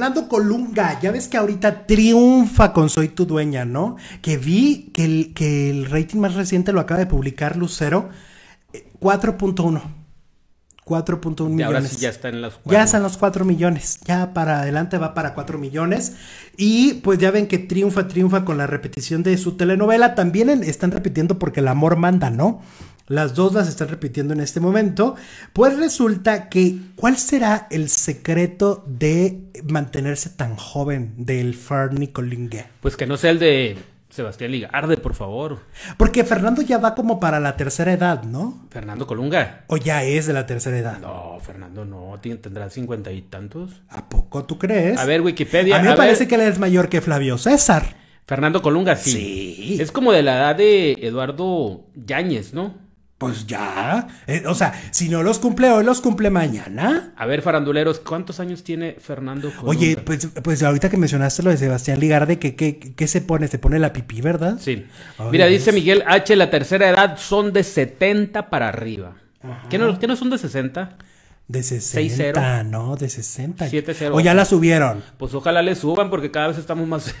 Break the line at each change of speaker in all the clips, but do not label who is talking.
Fernando Colunga, ya ves que ahorita triunfa con Soy tu dueña, ¿no? Que vi que el, que el rating más reciente lo acaba de publicar Lucero, eh, 4.1. 4.1 millones.
Y ahora sí ya está en los
Ya
cuatro.
están los 4 millones. Ya para adelante va para 4 millones. Y pues ya ven que triunfa, triunfa con la repetición de su telenovela. También están repitiendo porque el amor manda, ¿no? Las dos las están repitiendo en este momento. Pues resulta que, ¿cuál será el secreto de mantenerse tan joven del Fernie Colingue?
Pues que no sea el de Sebastián Ligarde, por favor.
Porque Fernando ya va como para la tercera edad, ¿no?
Fernando Colunga.
O ya es de la tercera edad.
No, Fernando no, tendrá cincuenta y tantos.
¿A poco tú crees?
A ver, Wikipedia.
A mí me
a
parece
ver.
que él es mayor que Flavio César.
Fernando Colunga, sí.
Sí.
Es como de la edad de Eduardo Yáñez, ¿no?
Pues ya. Eh, o sea, si no los cumple hoy, los cumple mañana.
A ver, faranduleros, ¿cuántos años tiene Fernando Colunga?
Oye, pues, pues ahorita que mencionaste lo de Sebastián Ligarde, ¿qué, qué, qué se pone? Se pone la pipí, ¿verdad?
Sí. Mira, dice Miguel H, la tercera edad son de 70 para arriba. ¿Qué no, qué no son de 60?
De 60,
6-0.
¿no? De 60.
7-0.
O ya la subieron.
Pues ojalá le suban porque cada vez estamos más...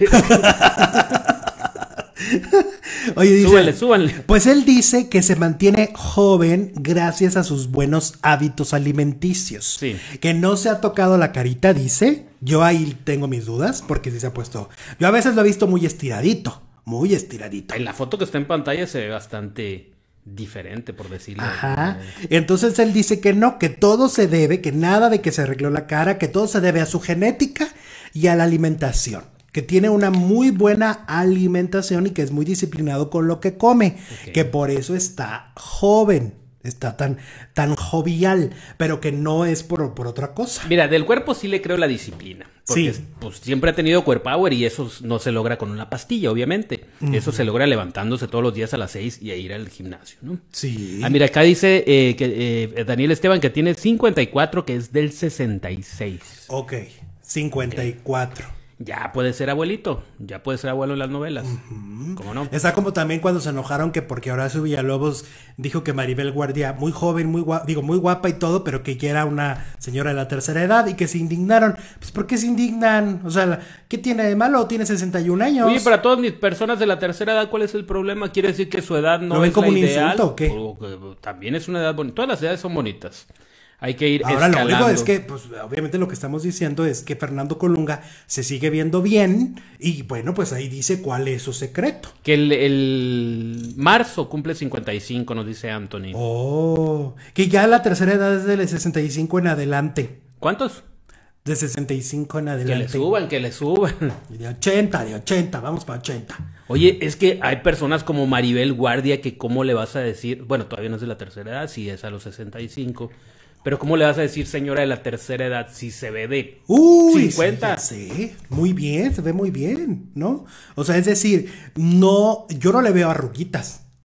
Oye, dice,
súbanle, súbanle.
Pues él dice que se mantiene joven gracias a sus buenos hábitos alimenticios.
Sí.
Que no se ha tocado la carita, dice. Yo ahí tengo mis dudas porque sí se ha puesto. Yo a veces lo he visto muy estiradito. Muy estiradito.
En la foto que está en pantalla se ve bastante diferente, por decirlo.
Ajá. Entonces él dice que no, que todo se debe, que nada de que se arregló la cara, que todo se debe a su genética y a la alimentación. Que tiene una muy buena alimentación y que es muy disciplinado con lo que come. Que por eso está joven. Está tan, tan jovial. Pero que no es por, por otra cosa.
Mira, del cuerpo sí le creo la disciplina. Porque
Sí.
pues, siempre ha tenido core power y eso no se logra con una pastilla, obviamente. Eso se logra levantándose todos los días a las 6 y a ir al gimnasio, ¿no?
Sí.
Ah, mira, acá dice eh, que eh, Daniel Esteban que tiene 54, que es del 66.
Ok. 54.
Ya puede ser abuelito, ya puede ser abuelo en las novelas. ¿Cómo no?
Está como también cuando se enojaron que porque Horacio Villalobos dijo que Maribel Guardia, muy joven, muy guapa, digo, muy guapa y todo, pero que ya era una señora de la tercera edad y que se indignaron. Pues ¿por qué se indignan? O sea, ¿qué tiene de malo? Tiene 61 años.
Oye, para todas mis personas de la tercera edad, ¿cuál es el problema? ¿Quiere decir que su edad no
¿Lo ven
es
como
la
un
ideal?
insulto o qué?
también es una edad bonita. Todas las edades son bonitas. Hay que ir
Ahora lo único es que, pues obviamente lo que estamos diciendo es que Fernando Colunga se sigue viendo bien y bueno, pues ahí dice cuál es su secreto.
Que el, el marzo cumple 55, nos dice Anthony.
Oh, que ya la tercera edad es de 65 en adelante.
¿Cuántos?
De 65 en
Que
adelante.
le suban, que le suban.
De 80, de 80, vamos para 80.
Oye, es que hay personas como Maribel Guardia que cómo le vas a decir, bueno, todavía no es de la tercera edad, si es a los 65, pero cómo le vas a decir señora de la tercera edad si se ve de
Uy,
50?
Sí, muy bien, se ve muy bien, ¿no? O sea, es decir, no, yo no le veo arruguitas.